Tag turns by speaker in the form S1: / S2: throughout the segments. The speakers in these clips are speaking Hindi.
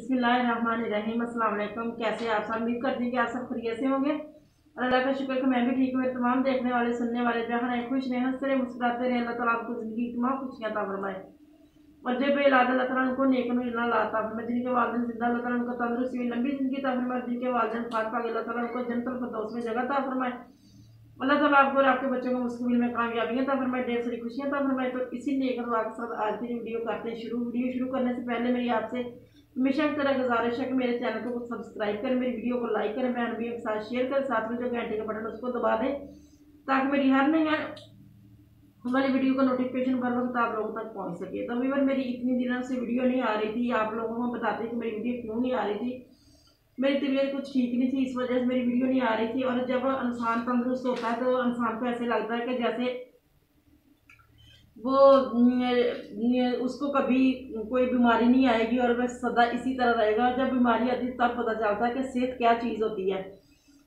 S1: अस्सलाम वालेकुम। कैसे आप? सब उम्मीद करती हूँ कि आप सब खरीय से होंगे। अल्लाह का शुक्र कि मैं भी ठीक हूँ, मेरे तमाम देखने वाले, सुनने वाले जहाँ रहे खुश रहे हँसते रहे, मुस्कुराते रहे। अल्लाह ताला आपको ज़िंदगी तमाम खुशियाँ ता फरमाए। और जब इलाद अल्लाह ताला उनको नेक मिलना लाता फरमाए, जिनके वालदेन ज़िंदा अल्लाह ताला उनको तंदुरुस्ती लंबी ज़िंदगी ता फरमाए, जिनके वालदेन खाक पाक अल्लाह ताला उनको जनतल फरदौस में जगह ता फरमाए। अल्लाह ताला आपको और आपके बच्चों को मुस्तबिल में कामयाबियाँ ता फरमाए, ढेर सारी खुशियाँ ता फरमाए। तो इसी नेक दुआ के साथ आज की वीडियो करते हैं, शुरू वीडियो शुरू करने से पहले मेरी आपसे हमेशा की तरह गुजारिश है कि मेरे चैनल को सब्सक्राइब करें, मेरी वीडियो को लाइक करें बहन भी के साथ शेयर करें, साथ में जो घंटे का बटन उसको दबा दें, ताकि मेरी हर नई हमारी वीडियो का नोटिफिकेशन बर वक्त आप लोगों तक पहुँच सके। तो अभी मेरी इतनी दिनों से वीडियो नहीं आ रही थी। आप लोगों को बताते कि मेरी वीडियो क्यों नहीं आ रही थी। मेरी तबीयत कुछ ठीक नहीं थी, इस वजह से मेरी वीडियो नहीं आ रही थी। और जब इंसान तंदुरुस्त होता है तो इंसान को ऐसे लगता है कि जैसे वो उसको कभी कोई बीमारी नहीं आएगी और वह सदा इसी तरह रहेगा। जब बीमारी आती तब पता चलता है कि सेहत क्या चीज़ होती है।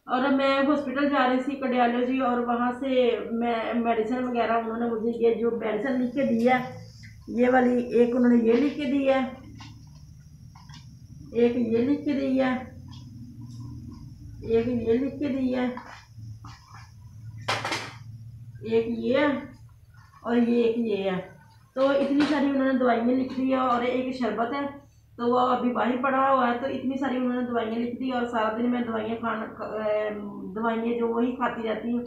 S1: और मैं हॉस्पिटल जा रही थी कार्डियोलॉजी, और वहाँ से मैं मेडिसिन वगैरह उन्होंने मुझे ये जो मेडिसिन लिख के दी है, ये वाली एक उन्होंने ये लिख के दी है, एक ये लिख के दी है, एक ये लिख के दी है, एक ये और ये एक ये है। तो इतनी सारी उन्होंने दवाइयाँ लिख दी है और एक शरबत है। तो वो अभी बाहर पड़ा हुआ है तो इतनी सारी उन्होंने दवाइयाँ लिख दी और सारा दिन मैं दवाइयाँ खाना दवाइयाँ जो वही खाती रहती हूँ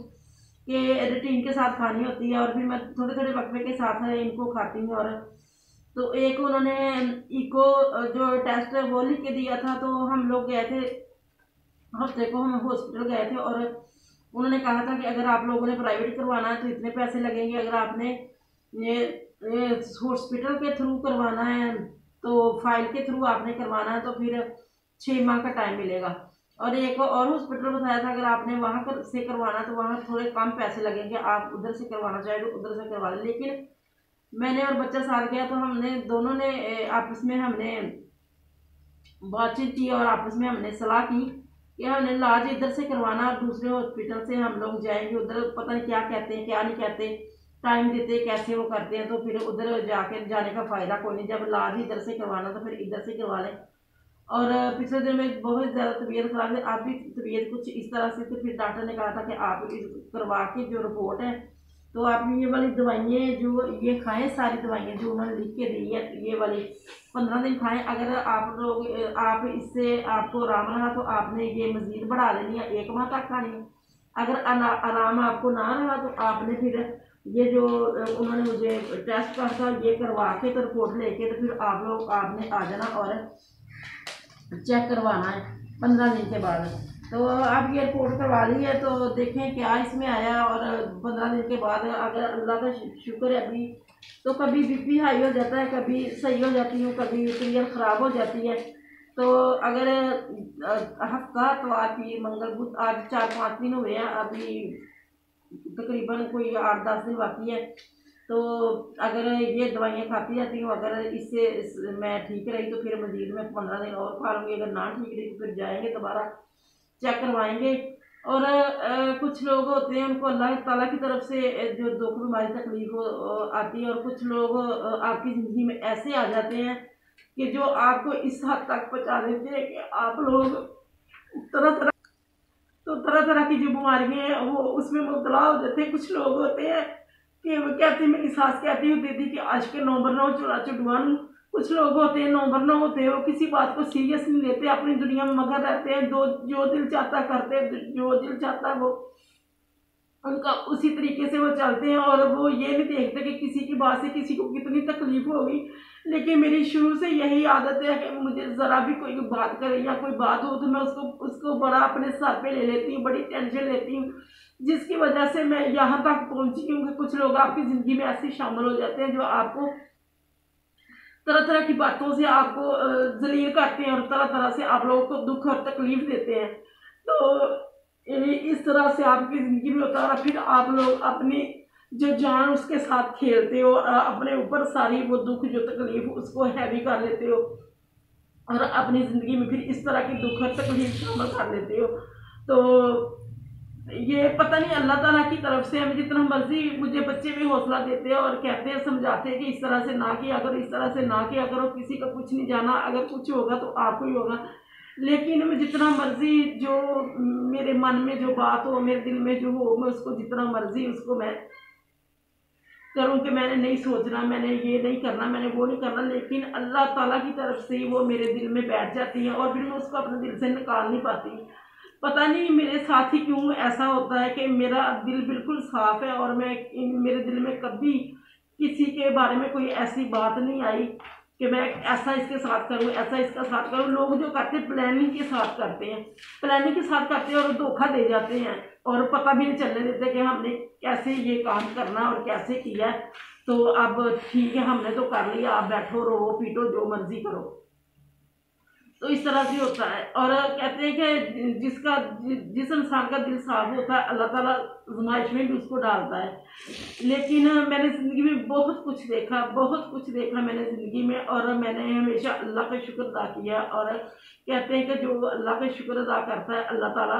S1: कि रूटीन के साथ खानी होती है और फिर मैं थोड़े थोड़े वक्फे के साथ इनको खाती हूँ और तो एक उन्होंने इको जो टेस्ट है वो लिख के दिया था तो हम लोग गए थे, हफ़्ते को हम हॉस्पिटल गए थे और उन्होंने कहा था कि अगर आप लोगों ने प्राइवेट करवाना है तो इतने पैसे लगेंगे, अगर आपने ये हॉस्पिटल के थ्रू करवाना है तो फ़ाइल के थ्रू आपने करवाना है तो फिर छः माह का टाइम मिलेगा। और एक और हॉस्पिटल बताया था, अगर आपने वहाँ कर, से करवाना तो वहाँ थोड़े कम पैसे लगेंगे, आप उधर से करवाना चाहे तो उधर से करवा लें। लेकिन मैंने और बच्चा साथ गया तो हमने, दोनों ने आपस में हमने बातचीत की और आपस में हमने सलाह की। हमने इलाज इधर से करवाना और दूसरे हॉस्पिटल से हम लोग जाएँगे, उधर पता नहीं क्या कहते हैं, क्या नहीं कहते टाइम देते कैसे वो करते हैं तो फिर उधर जाके जाने का फ़ायदा कोई नहीं, जब इलाज इधर से करवाना तो फिर इधर से करवा लें। और पिछले दिन में बहुत ज़्यादा तबीयत ख़राब है आपकी तबीयत कुछ इस तरह से तो फिर डॉक्टर ने कहा था कि आप करवा के जो रिपोर्ट है तो आप ये वाली दवाइयाँ जो ये खाएँ, सारी दवाइयाँ जो उन्होंने लिख के दी है ये वाली पंद्रह दिन खाएँ। अगर आप लोग, आप इससे आपको आराम रहा तो आपने ये मज़ीद बढ़ा लेनी है, एक माह तक खानी है। अगर आराम आपको ना रहा तो आपने फिर ये जो, उन्होंने मुझे टेस्ट कहा था, ये करवा के तो रिपोर्ट लेके तो फिर आप लोग, आपने आ जाना और चेक करवाना है, पंद्रह दिन के बाद। तो आप ये रिपोर्ट करवा ली है तो देखें क्या इसमें आया और पंद्रह दिन के बाद अगर अल्लाह का शुक्र है अभी तो कभी बीपी हाई हो जाता है कभी सही हो जाती हूँ कभी तबीयत ख़राब हो जाती है। तो अगर हफ़्ता तो आपकी मंगल बुध आज चार पाँच दिन हुए हैं अभी तकरीबन कोई आठ दस दिन बाकी है। तो अगर ये दवाइयाँ खाती जाती हूँ अगर इससे इस, मैं ठीक रही तो फिर मजीद में पंद्रह दिन और खा लूँगी अगर ना ठीक रही तो फिर जाएँगे दोबारा। चेक करवाएँगे। और कुछ लोग होते हैं, उनको अल्लाह ताला की तरफ़ से जो दुख बीमारी तकलीफ़ आती है, और कुछ लोग आपकी ज़िंदगी में ऐसे आ जाते हैं कि जो आपको इस हद तक पहुँचा देते हैं कि आप लोग तरह तरह तो तरह तरह की जो बीमारियाँ हैं, वो उसमें मुबतला हो जाते हैं। कुछ लोग होते हैं कि वो कहते हैं मेरी सास कहती होती थी कि आज के नंबर नौ चुरा चुडवान कुछ लोग होते हैं, नंबर न होते हैं, वो किसी बात को सीरियस नहीं लेते, अपनी दुनिया में मगर रहते हैं दो जो दिल चाहता करते जो दिल चाहता वो, उनका उसी तरीके से वो चलते हैं और वो ये नहीं देखते कि किसी की बात से किसी को कितनी तकलीफ़ होगी। लेकिन मेरी शुरू से यही आदत है कि मुझे ज़रा भी कोई बात करे या कोई बात हो तो मैं उसको उसको बड़ा अपने सर पे ले लेती हूँ, बड़ी टेंशन लेती हूँ, जिसकी वजह से मैं यहाँ तक पहुँची हूँ कि कुछ लोग आपकी ज़िंदगी में ऐसे शामिल हो जाते हैं जो आपको तरह तरह की बातों से आपको जलील करते हैं और तरह तरह से आप लोगों को दुख और तकलीफ़ देते हैं। तो इस तरह से आपकी ज़िंदगी में होता है फिर आप लोग अपनी जो जान उसके साथ खेलते हो अपने ऊपर सारी वो दुख, जो तकलीफ़, उसको हैवी कर लेते हो और अपनी ज़िंदगी में फिर इस तरह की दुख और तकलीफ़ शामिल कर लेते हो। तो ये पता नहीं अल्लाह ताला की तरफ़ से हम जितना मर्ज़ी मुझे बच्चे भी हौसला देते हैं और कहते हैं, समझाते हैं कि इस तरह से ना किया करो, इस तरह से ना किया करो, किसी का कुछ नहीं जाना, अगर कुछ होगा तो आपको ही होगा। लेकिन मैं जितना मर्ज़ी जो मेरे मन में जो बात हो, मेरे दिल में जो हो, मैं उसको जितना मर्ज़ी उसको मैं करूँ कि मैंने नहीं सोचना, मैंने ये नहीं करना, मैंने वो नहीं करना, लेकिन अल्लाह ताला की तरफ़ से वो मेरे दिल में बैठ जाती है और फिर मैं उसको अपने दिल से निकाल नहीं पाती। पता नहीं मेरे साथ ही क्यों ऐसा होता है कि मेरा दिल बिल्कुल साफ़ है और मैं मेरे दिल में कभी किसी के बारे में कोई ऐसी बात नहीं आई कि मैं ऐसा इसके साथ करूँ, ऐसा इसका साथ करूँ। लोग जो करते हैं प्लानिंग के साथ करते हैं। प्लानिंग के साथ करते हैं और धोखा दे जाते हैं और पता भी नहीं चलने देते कि हमने कैसे ये काम करना और कैसे किया। तो अब ठीक है, हमने तो कर लिया। आप बैठो, रहो, पीटो, जो मर्ज़ी करो। तो इस तरह से होता है। और कहते हैं कि जिसका, जिस इंसान का दिल साफ़ होता है, अल्लाह ताला आजमाइश में भी उसको डालता है। लेकिन मैंने ज़िंदगी में बहुत कुछ देखा, बहुत कुछ देखा मैंने ज़िंदगी में, और मैंने हमेशा अल्लाह का शुक्र अदा किया। और कहते हैं कि जो अल्लाह का शुक्र अदा करता है, अल्लाह ताला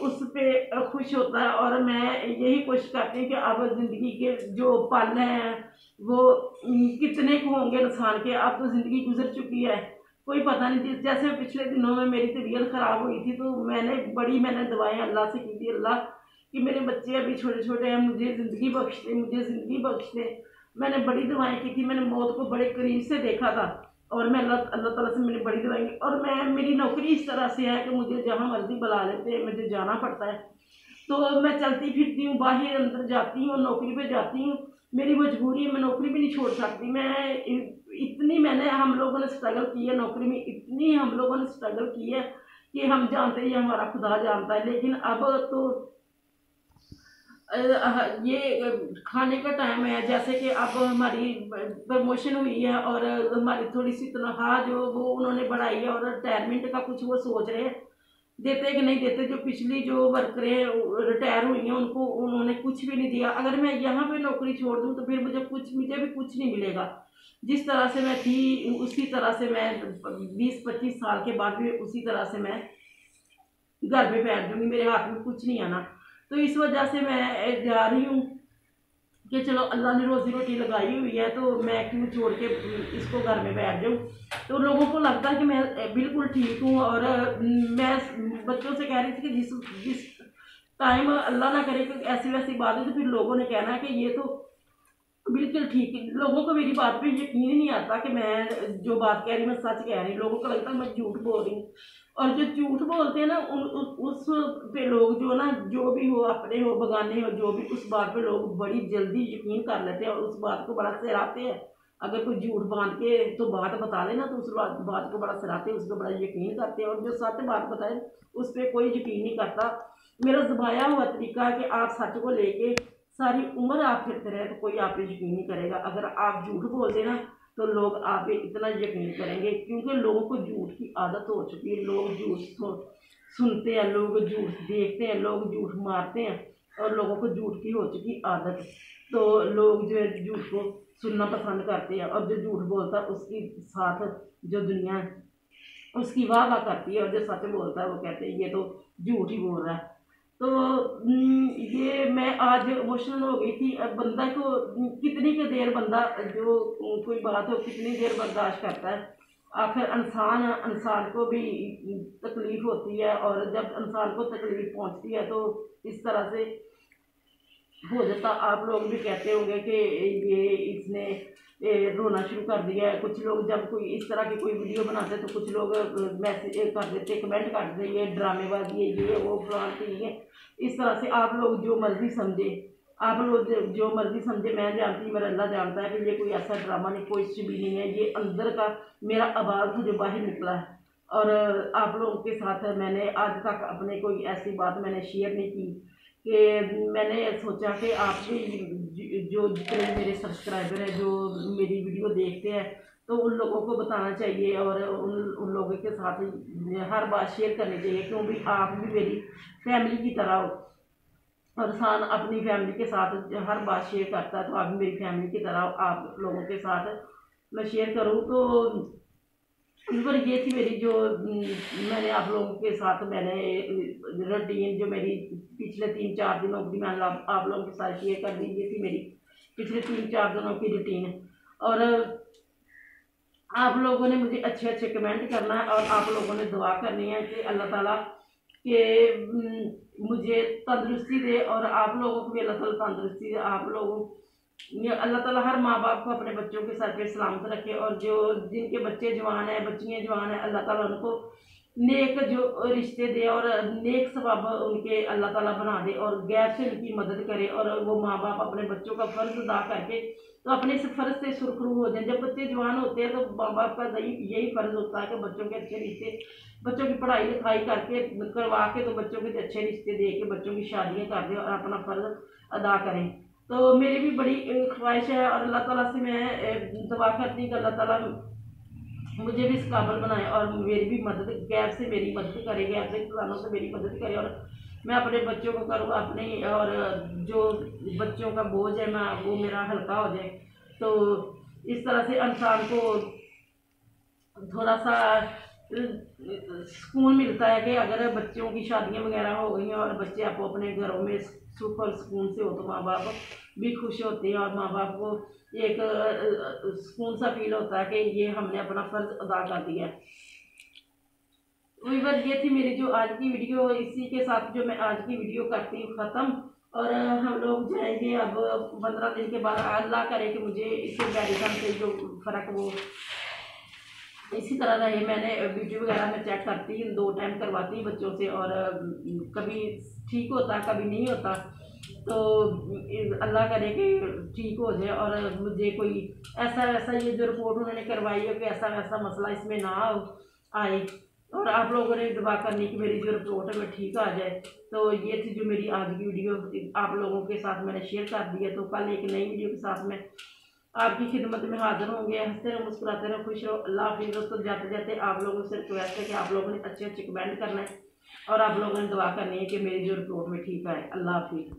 S1: उस पर खुश होता है। और मैं यही कोशिश करती हूँ कि अब ज़िंदगी के जो पल हैं, वो कितने को होंगे इंसान के, अब तो ज़िंदगी गुजर चुकी है। कोई पता नहीं थी। जैसे पिछले दिनों में मेरी तबीयत ख़राब हुई थी तो मैंने बड़ी मैंने दवाएँ अल्लाह से की थी, अल्लाह कि मेरे बच्चे अभी छोटे छोटे हैं, मुझे ज़िंदगी बख्श दे मुझे ज़िंदगी बख्श दे मैंने बड़ी दवाएँ की थी, मैंने मौत को बड़े करीब से देखा था और मैं अल्लाह अल्लाह ताला से मैंने बड़ी दवाई की। और मैं, मेरी नौकरी इस तरह से है कि मुझे जहाँ मर्ज़ी बुला लेते हैं, मुझे जाना पड़ता है। तो मैं चलती फिरती हूँ, बाहर अंदर जाती हूँ, नौकरी पर जाती हूँ। मेरी मजबूरी है, मैं नौकरी भी नहीं छोड़ सकती। मैं इतनी मैंने हम लोगों ने स्ट्रगल की है, नौकरी में इतनी हम लोगों ने स्ट्रगल की है कि हम जानते ही हमारा खुदा जानता है। लेकिन अब तो ये खाने का टाइम है। जैसे कि अब हमारी प्रमोशन हुई है और हमारी थोड़ी सी तनख्वाह जो वो उन्होंने बढ़ाई है और रिटायरमेंट का कुछ वो सोच रहे हैं। देते कि नहीं देते, जो पिछली जो वर्करें रिटायर हुई हैं, उनको उन्होंने कुछ भी नहीं दिया। अगर मैं यहाँ पे नौकरी छोड़ दूँ तो फिर मुझे कुछ मुझे भी कुछ नहीं मिलेगा। जिस तरह से मैं थी, उसी तरह से मैं बीस पच्चीस साल के बाद भी उसी तरह से मैं घर पे बैठ दूँगी मेरे हाथ में कुछ नहीं आना। तो इस वजह से मैं जा रही हूँ। कि चलो अल्लाह ने रोज़ी रोटी लगाई हुई है तो मैं क्यों छोड़ के इसको घर में बैठ जाऊँ? तो लोगों को लगता है कि मैं बिल्कुल ठीक हूँ और, मैं बच्चों से कह रही थी कि जिस जिस टाइम अल्लाह ना करे कि ऐसी वैसी बात है तो फिर लोगों ने कहना है कि ये तो बिल्कुल ठीक है। लोगों को मेरी बात पे यकीन ही नहीं आता कि मैं जो बात कह रही मैं सच कह रही लोगों को लगता है मैं झूठ बोल रही हूँ। और जो झूठ बोलते हैं ना, उन उस पे लोग जो ना, जो भी हो, अपने हो, बगाने हो, जो भी, उस बात पे लोग बड़ी जल्दी यकीन कर लेते हैं और उस बात को बड़ा सहराते हैं। अगर कोई झूठ बाँध के तो बात बता देना तो उस बात को बड़ा सराहते हैं, उस पर बड़ा यकीन करते हैं। और जो सत्य बात बताए, उस पर कोई यकीन नहीं करता। मेरा जबाया हुआ तरीका है कि आप सच को लेके सारी उम्र आप फिरते रहे तो कोई आप पे यकीन नहीं करेगा। अगर आप झूठ बोलते देना तो लोग आप इतना यकीन करेंगे, क्योंकि लोगों को झूठ की आदत हो चुकी है। लोग झूठ सुनते हैं, लोग झूठ देखते हैं, लोग झूठ मारते हैं और लोगों को झूठ की हो चुकी आदत। तो लोग जो है झूठ को सुनना पसंद करते हैं और जो झूठ बोलता है, उसके साथ जो दुनिया उसकी वाह वाह करती है और जो सच बोलता है, वो कहते हैं, ये तो झूठ ही बोल रहा है। तो हम्म, ये मैं आज इमोशनल हो गई थी। अब बंदा को कितनी के देर बंदा जो कोई बात हो कितनी देर बर्दाश्त करता है? आखिर इंसान इंसान को भी तकलीफ़ होती है और जब इंसान को तकलीफ़ पहुँचती है तो इस तरह से हो जाता आप लोग भी कहते होंगे कि ये इसने रोना शुरू कर दिया है। कुछ लोग जब कोई इस तरह की कोई वीडियो बनाते तो कुछ लोग मैसेज कर देते, कमेंट कर देते, ये ड्रामेबाजी है ये, वो, फलान, ये इस तरह से आप लोग जो मर्ज़ी समझे। आप लोग जो मर्ज़ी समझे। मैं जानती मेरा अल्लाह जानता है कि ये कोई ऐसा ड्रामा नहीं, कोई भी नहीं है। ये अंदर का मेरा आवाज़ जो बाहर निकला है। और आप लोगों के साथ मैंने आज तक अपने कोई ऐसी बात मैंने शेयर नहीं की। कि मैंने सोचा कि आप भी जो जितने मेरे सब्सक्राइबर हैं, जो मेरी वीडियो देखते हैं तो उन लोगों को बताना चाहिए और उन उन लोगों के साथ हर बात शेयर करनी चाहिए, क्योंकि आप भी मेरी फैमिली की तरह हो। और इंसान अपनी फैमिली के साथ हर बात शेयर करता है तो आप मेरी फैमिली की तरह आप लोगों के साथ मैं शेयर करूँ तो पर ये थी मेरी जो मैंने आप लोगों के साथ मैंने रूटीन जो मेरी पिछले तीन चार दिनों की मैं आप लोगों के साथ शेयर कर दी, ये थी मेरी पिछले तीन चार दिनों की रूटीन और आप लोगों ने मुझे अच्छे अच्छे कमेंट करना है और आप लोगों ने दुआ करनी है कि अल्लाह ताला के मुझे तंदुरुस्ती दे और आप लोगों को भी अल्लाह ताला तंदुरुस्ती दे, आप लोगों अल्लाह ताला हर माँ बाप को अपने बच्चों के सर पे सलामत रखे और जो जिनके बच्चे जवान हैं, बच्चियाँ जवान हैं, अल्लाह ताला उनको नेक जो रिश्ते दे और नेक सबब उनके अल्लाह ताला बना दे और गैर से उनकी मदद करे और वो माँ बाप अपने बच्चों का फ़र्ज़ अदा करके तो अपने इस फ़र्ज़ से सुरखरू हो जाए। जब बच्चे जवान होते हैं तो माँ बाप का यही फ़र्ज़ होता है कि बच्चों के अच्छे रिश्ते, बच्चों की पढ़ाई लिखाई करके करवा के तो बच्चों के अच्छे रिश्ते दे के बच्चों की शादियाँ कर दें और अपना फ़र्ज़ अदा करें। तो मेरी भी बड़ी ख्वाहिश है और अल्लाह ताला से मैं दुआ करती हूँ कि अल्लाह ताला मुझे भी इस काबल बनाए और मेरी भी मदद गैर से मेरी मदद करे गैर से इंसानों से मेरी मदद करे और मैं अपने बच्चों को करूँ, अपने, और जो बच्चों का बोझ है, मैं, वो मेरा हल्का हो जाए। तो इस तरह से इंसान को थोड़ा सा सुकून मिलता है कि अगर बच्चों की शादियाँ वगैरह हो गई हैं और बच्चे आप अपने घरों में सुख और सुकून से हो तो माँ बाप भी खुश होते हैं और माँ बाप को एक सुकून सा फील होता है कि ये हमने अपना फ़र्ज़ अदा कर दिया बात ये थी मेरी जो आज की वीडियो इसी के साथ जो मैं आज की वीडियो करती हूँ ख़त्म। और हम लोग जाएँगे अब पंद्रह दिन के बाद अल्लाह करे कि मुझे इस मेडिसन से जो फ़र्क वो इसी तरह रहे। मैंने वीडियो वगैरह में चेक करती हूँ, दो टाइम करवाती हूँ बच्चों से और कभी ठीक होता, कभी नहीं होता। तो अल्लाह करे कि ठीक हो जाए और मुझे कोई ऐसा वैसा ये जो रिपोर्ट उन्होंने करवाई है कि ऐसा वैसा मसला इसमें ना आए और आप लोगों ने दुआ करनी कि मेरी जो रिपोर्ट है वो ठीक आ जाए। तो ये थी जो मेरी आज की वीडियो आप लोगों के साथ मैंने शेयर कर दी है। तो कल एक नई वीडियो के साथ में आपकी खिदमत में हाजिर होंगे। हँसते रहो, मुस्कुराते रहो, खुश रहो। अल्लाह हाफिज़। दोस्तों, जाते जाते आप लोगों से रिक्वेस्ट है कि आप लोगों ने अच्छे अच्छे कमेंट करना है और आप लोगों ने दुआ करनी है कि मेरी जो रिपोर्ट में ठीक आए। अल्लाह हाफिज़।